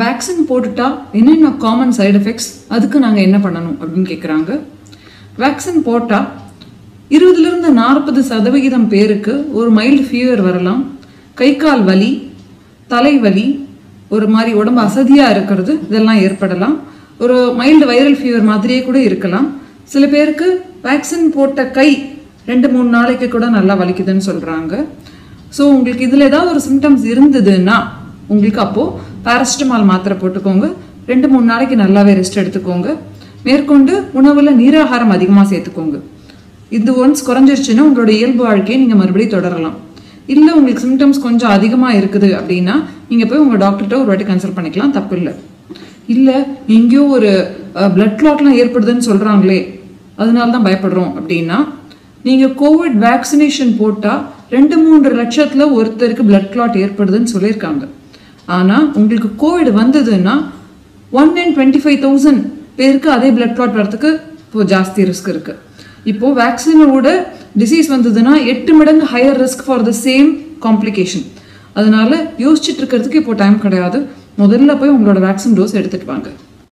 Vaccine போட்டுட்டா என்னென்ன common side effects அதுக்கு நாங்கள் என்ன பண்ணணும் அப்படின்னு கேட்குறாங்க வேக்சின் போட்டால் இருபதுலேருந்து நாற்பது சதவிகிதம் பேருக்கு ஒரு மைல்டு ஃபீவர் வரலாம். கை கால் வலி தலைவலி ஒரு மாதிரி உடம்பு அசதியாக இருக்கிறது இதெல்லாம் ஏற்படலாம். ஒரு மைல்டு வைரல் ஃபீவர் மாதிரியே கூட இருக்கலாம். சில பேருக்கு வேக்சின் போட்ட கை ரெண்டு மூணு நாளைக்கு கூட நல்லா வலிக்குதுன்னு சொல்கிறாங்க ஸோ உங்களுக்கு இதில் ஏதாவது ஒரு சிம்டம்ஸ் இருந்ததுன்னா உங்களுக்கு அப்போது பாராசிட்டமால் மாத்திரை போட்டுக்கோங்க. ரெண்டு மூணு நாளைக்கு நல்லாவே ரெஸ்ட் எடுத்துக்கோங்க. மேற்கொண்டு உணவில் நீராகாரம் அதிகமாக சேர்த்துக்கோங்க. இது ஒன்ஸ் குறைஞ்சிருச்சுன்னா உங்களோட இயல்பு வாழ்க்கையை நீங்கள் மறுபடியும் தொடரலாம். இல்லை உங்களுக்கு சிம்டம்ஸ் கொஞ்சம் அதிகமாக இருக்குது அப்படின்னா நீங்கள் போய் உங்கள் டாக்டர்கிட்ட ஒரு வாட்டி கன்சல்ட் பண்ணிக்கலாம். தப்பு இல்லை. இல்லை எங்கேயோ ஒரு பிளட் கிளாட்லாம் ஏற்படுதுன்னு சொல்கிறாங்களே அதனால தான் பயப்படுறோம் அப்படின்னா நீங்கள் கோவிட் வேக்சினேஷன் போட்டால் ரெண்டு மூன்று லட்சத்தில் ஒருத்தருக்கு பிளட் கிளாட் ஏற்படுதுன்னு சொல்லியிருக்காங்க. ஆனால் உங்களுக்கு கோவிட் வந்ததுன்னா one in twenty five thousand பேருக்கு அதே பிளட் கிளாட் வரத்துக்கு இப்போது ஜாஸ்தி ரிஸ்க் இருக்குது இப்போது வேக்சினோட டிசீஸ் வந்ததுன்னா எட்டு மடங்கு higher risk for the same complication அதனால யோசிச்சுட்டு இருக்கிறதுக்கு இப்போ டைம் கிடையாது. முதல்ல போய் உங்களோட வேக்சின் டோஸ் எடுத்துகிட்டு வாங்க.